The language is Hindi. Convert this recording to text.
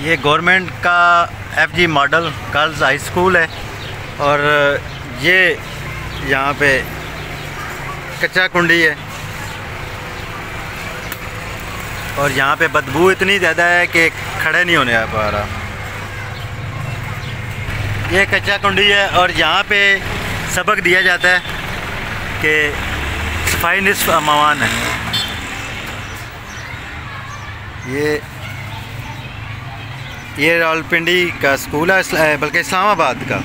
ये गवर्नमेंट का FG model girls high school है और ये यहाँ पे कच्चा कुंडी है। और यहाँ पे बदबू इतनी ज़्यादा है कि खड़े नहीं होने आ पा रहा। ये कच्चा कुंडी है और यहाँ पे सबक दिया जाता है कि सफ़ाई निसफ अमान है। ये ये रावलपिंडी का स्कूल है बल्कि इस्लामाबाद का।